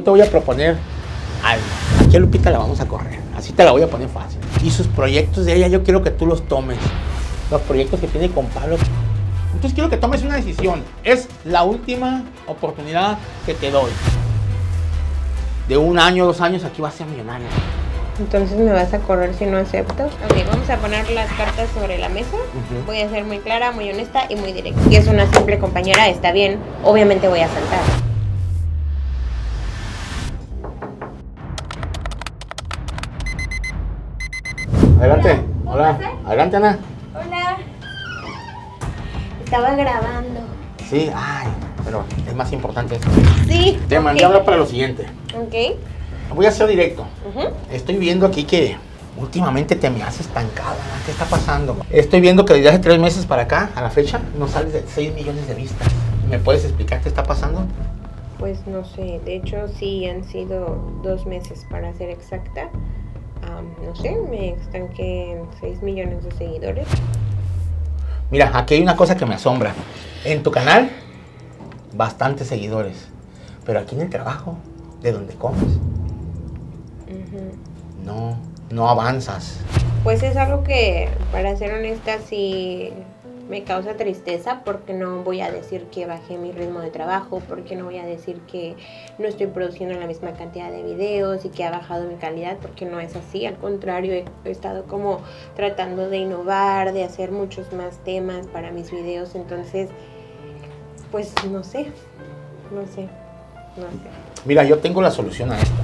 Yo te voy a proponer algo. Aquí a Lupita la vamos a correr. Así te la voy a poner fácil. Y sus proyectos de ella, yo quiero que tú los tomes. Los proyectos que tiene con Pablo. Entonces quiero que tomes una decisión. Es la última oportunidad que te doy. De un año, dos años, aquí vas a ser millonaria. Entonces me vas a correr si no acepto. Ok, vamos a poner las cartas sobre la mesa. Ujú. Voy a ser muy clara, muy honesta y muy directa. Si es una simple compañera, está bien. Obviamente voy a saltar. Adelante. ¿Puedo Hola. Adelante, Ana. Hola. Estaba grabando. Sí, ay, pero es más importante esto. Sí. Te mandé a hablar para lo siguiente. Ok. Voy a ser directo. Estoy viendo aquí que últimamente te me has estancado. ¿Qué está pasando? Estoy viendo que desde hace tres meses para acá, a la fecha, no sales de 6 millones de vistas. ¿Me puedes explicar qué está pasando? Pues no sé, de hecho sí han sido dos meses para ser exacta. No sé, me estanqué en 6 millones de seguidores. Mira, aquí hay una cosa que me asombra. En tu canal, bastantes seguidores. Pero aquí en el trabajo, de donde comes, no, no avanzas. Pues es algo que, para ser honesta, sí me causa tristeza porque no voy a decir que bajé mi ritmo de trabajo, porque no voy a decir que no estoy produciendo la misma cantidad de videos y que ha bajado mi calidad, porque no es así, al contrario, he, estado como tratando de innovar, de hacer muchos más temas para mis videos, entonces, pues no sé, no sé, no sé. Mira, yo tengo la solución a esto.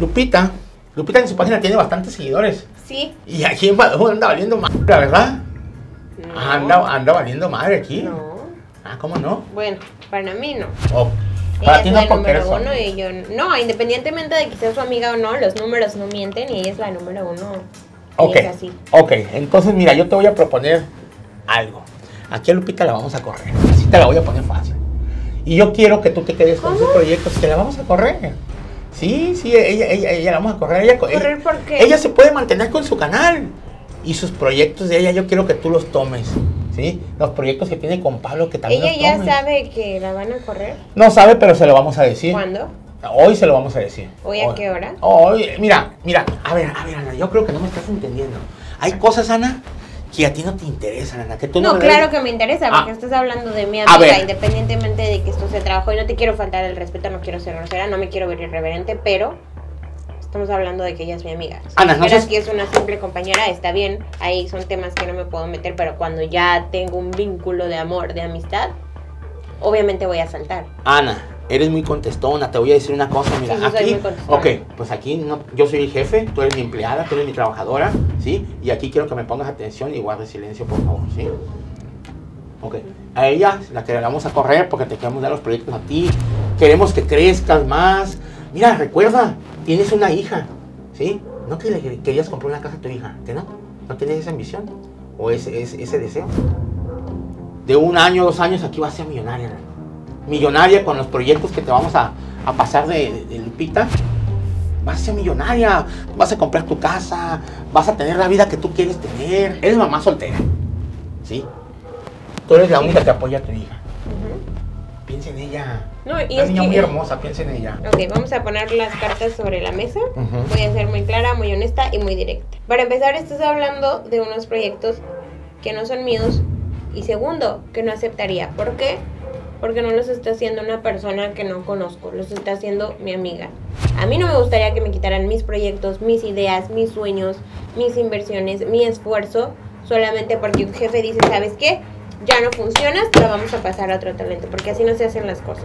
Lupita, Lupita en su página tiene bastantes seguidores. Sí, Y aquí en Badoo anda valiendo madre, la verdad. No, Anda, anda valiendo madre aquí. no, Ah, ¿cómo no? bueno, para mí no. Oh, para ti la no porque número uno y yo no, independientemente de que sea su amiga o no, los números no mienten y ella es la número uno. Ok, es así. ok. Entonces, mira, yo te voy a proponer algo. Aquí a Lupita la vamos a correr. Así te la voy a poner fácil. Y yo quiero que tú te quedes con sus proyectos, que la vamos a correr. Sí, sí, ella, ella, ella la vamos a correr. Ella, ¿Correr ella- por qué? ella se puede mantener con su canal. Y sus proyectos de ella, yo quiero que tú los tomes. ¿Sí? Los proyectos que tiene con Pablo, que también Ella los ya sabe que la van a correr. No sabe, pero se lo vamos a decir. ¿Cuándo? Hoy se lo vamos a decir. ¿Hoy a qué hora? Hoy, mira, mira, a ver, a ver, Ana, yo creo que no me estás entendiendo. Hay cosas, Ana, que a ti no te interesan, Ana, que tú no, No, claro que me interesa, Ah. porque estás hablando de mi amiga, independientemente de que esto se trabajó y no te quiero faltar el respeto, no quiero ser grosera, no me quiero ver irreverente, pero estamos hablando de que ella es mi amiga. Si Ana, no dijeras seas- que es una simple compañera, está bien, ahí son temas que no me puedo meter, pero cuando ya tengo un vínculo de amor, de amistad, obviamente voy a saltar. Ana, eres muy contestona, te voy a decir una cosa, mira, Sí, soy aquí, muy contestona. ok, pues aquí no, yo soy el jefe, tú eres mi empleada, tú eres mi trabajadora, ¿sí? Y aquí quiero que me pongas atención y guardes silencio, por favor, ¿sí? Ok, a ella la que la vamos a correr porque te queremos dar los proyectos a ti, queremos que crezcas más. Mira, recuerda, tienes una hija, ¿sí? ¿No que le querías comprar una casa a tu hija? ¿Que no? ¿No tienes esa ambición? ¿O ese, ese, ese deseo? De un año, dos años, aquí vas a ser millonaria, millonaria con los proyectos que te vamos a, a pasar de- de Lupita. Vas a ser millonaria, vas a comprar tu casa, vas a tener la vida que tú quieres tener. Eres mamá soltera, ¿sí? Tú eres la única que apoya a tu hija. Piensa en ella. No, y Una es niña que- muy hermosa, piensa en ella. Ok, vamos a poner las cartas sobre la mesa. Ujú. Voy a ser muy clara, muy honesta y muy directa. Para empezar, estás hablando de unos proyectos que no son míos. Y segundo, que no aceptaría. ¿Por qué? Porque no los está haciendo una persona que no conozco, los está haciendo mi amiga. A mí no me gustaría que me quitaran mis proyectos, mis ideas, mis sueños, mis inversiones, mi esfuerzo, solamente porque un jefe dice, ¿sabes qué? Ya no funcionas, lo vamos a pasar a otro talento, porque así no se hacen las cosas.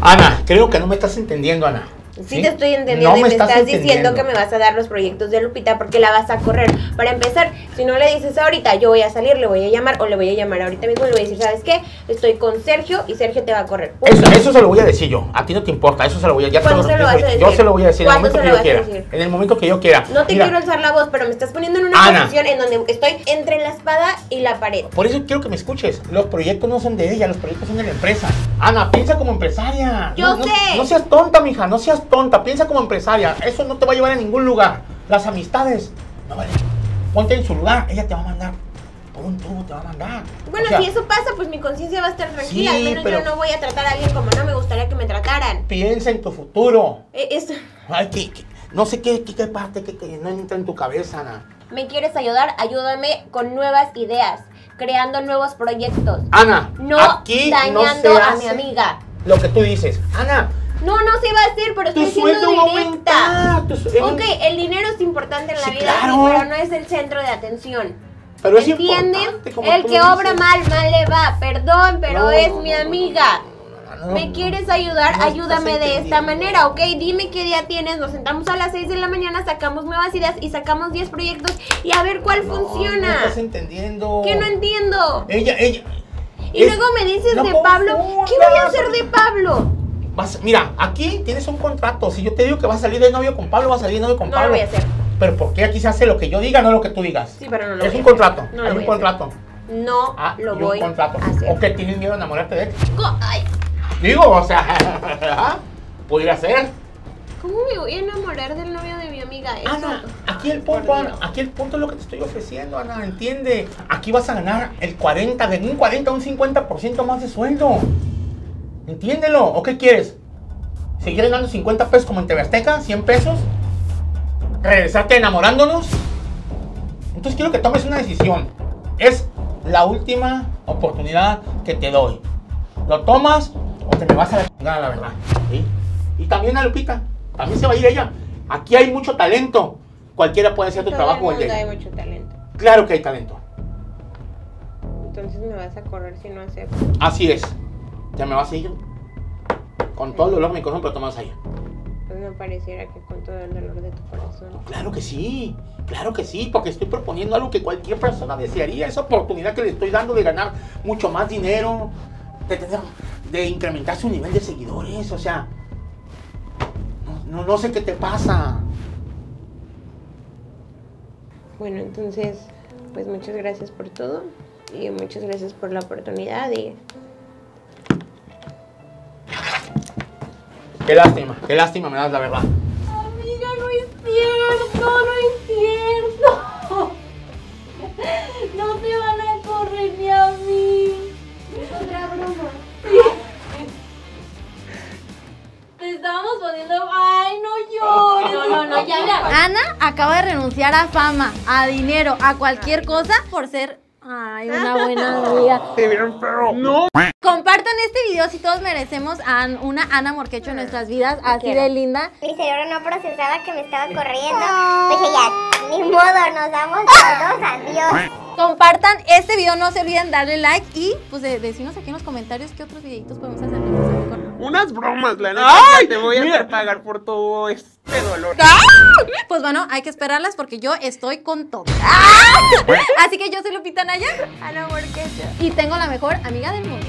Ana, creo que no me estás entendiendo, Ana. Sí, te estoy entendiendo No y me estás, diciendo que me vas a dar los proyectos de Lupita porque la vas a correr. Para empezar, si no le dices ahorita, yo voy a salir, le voy a llamar o le voy a llamar ahorita mismo y le voy a decir, ¿sabes qué? Estoy con Sergio y Sergio te va a correr. Eso, eso se lo voy a decir yo. A ti no te importa, eso se lo voy a ya ¿Cuándo se lo vas a Yo decir? se lo voy a decir en el ¿Cuándo momento que yo quiera. En el momento que yo quiera. No te Mira, quiero alzar la voz, pero me estás poniendo en una Ana. posición en donde estoy entre la espada y la pared. Por eso quiero que me escuches. Los proyectos no son de ella, los proyectos son de la empresa. Ana, piensa como empresaria. Yo No- no- sé. No seas tonta, mija, no seas tonta. Piensa como empresaria. Eso no te va a llevar a ningún lugar. Las amistades, no vale. Ponte en su lugar, ella te va a mandar un tubo te va a mandar. Bueno, O sea, si eso pasa, pues mi conciencia va a estar tranquila. Sí, Al menos pero- yo no voy a tratar a alguien como no me gustaría que me trataran. Piensa en tu futuro. Eh, es- Ay, que- que- no sé qué, qué, qué parte que, que no entra en tu cabeza, Ana. ¿Me quieres ayudar? Ayúdame con nuevas ideas, creando nuevos proyectos. Ana, No aquí dañando no se a hace mi amiga. Lo que tú dices. Ana, No, no se va a hacer, pero estoy siendo directa. Ok, el dinero es importante en la Sí, vida, claro. pero no es el centro de atención. pero es como El que obra mal, mal le va. Perdón, pero No, es no, mi amiga. no, no, no, ¿Me quieres ayudar? No Ayúdame de esta manera, ¿ok? Dime qué día tienes, nos sentamos a las 6 de la mañana, sacamos nuevas ideas y sacamos 10 proyectos y a ver cuál No, funciona. No estás entendiendo. ¿Qué no entiendo? Ella, ella. Y es- luego me dices de Pablo, ¿qué voy a hacer de Pablo? Vas- mira, aquí tienes un contrato. Si yo te digo que vas a salir de novio con Pablo, vas a salir de novio con No Pablo. lo voy a hacer. Pero ¿por qué aquí se hace lo que yo diga, no lo que tú digas? Sí, pero no lo es voy un a contrato. No hay un contrato. No Ah, lo voy un contrato. a hacer. ¿O que tienes miedo a enamorarte de él? Ay, Digo, o sea, ¿ah? pudiera ser. ¿Cómo me voy a enamorar del novio de mi amiga? Eso- Ana, aquí el punto, Ana, aquí el punto es lo que te estoy ofreciendo, Ana, entiende. Aquí vas a ganar el 40, de un 40 a un 50% más de sueldo. Entiéndelo. ¿O qué quieres? ¿Seguir ganando 50 pesos como en TV Azteca? ¿100 pesos? ¿Regresarte enamorándonos? Entonces quiero que tomes una decisión. Es la última oportunidad que te doy. ¿Lo tomas o te me vas a la chingada, la verdad? ¿sí? Y también a Lupita. También se va a ir ella. Aquí hay mucho talento. Cualquiera puede hacer tu Todo trabajo el mundo hay ella. mucho talento. Claro que hay talento. Entonces me vas a correr si no acepto. Así es. Ya me vas a ir. Con todo el dolor de mi corazón, pero tomas a ella. Pues me pareciera que con todo el dolor de tu corazón. Claro que sí, claro que sí, porque estoy proponiendo algo que cualquier persona desearía, esa oportunidad que le estoy dando de ganar mucho más dinero, de tener, de incrementar su nivel de seguidores, o sea, no, no, no sé qué te pasa. Bueno, entonces, pues muchas gracias por todo. Y muchas gracias por la oportunidad. Y Qué lástima, qué lástima me das la verdad. Amiga, no es cierto, no es cierto. No te van a correr ni a mí. Es otra broma. Te estábamos poniendo. Ay, no llores. No, no, no, ya, ya. Ana acaba de renunciar a fama, a dinero, a cualquier cosa por ser ay, una buena amiga. No. Compartan este video si todos merecemos a una Ana Morquecho en nuestras vidas, así quiero. de linda. Mi cerebro no procesaba que me estaba corriendo. Dije, ya, ni modo, nos damos todos, adiós. Compartan este video, no se olviden darle like y pues de, decirnos aquí en los comentarios qué otros videitos podemos hacer. Unas bromas, la neta. ¡Ay! te voy a Mira. hacer pagar por todo este dolor. Pues bueno, hay que esperarlas porque yo estoy con todo. Así que yo soy Lupita Naya Ana Morquecho. y tengo la mejor amiga del mundo.